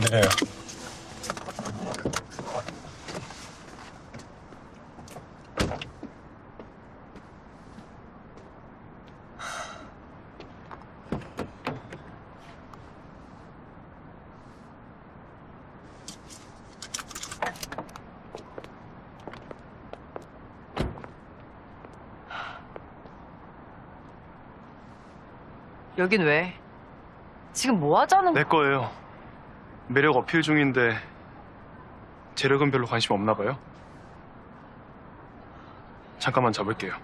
내려요. 여긴 왜? 지금 뭐 하자는 내 거예요. 매력 어필 중인데 재력은 별로 관심 없나 봐요. 잠깐만 잡을게요.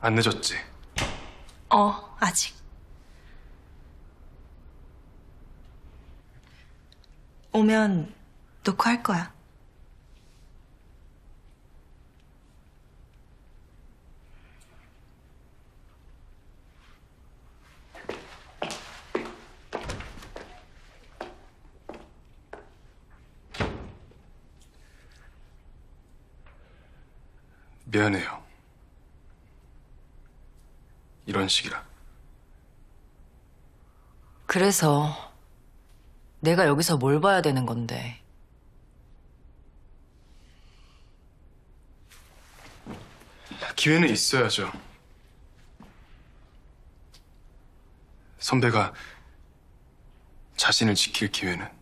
안 늦었지? 어, 아직. 오면 놓고 할 거야. 미안해요. 이런 식이라. 그래서 내가 여기서 뭘 봐야 되는 건데. 기회는 있어야죠. 선배가 자신을 지킬 기회는.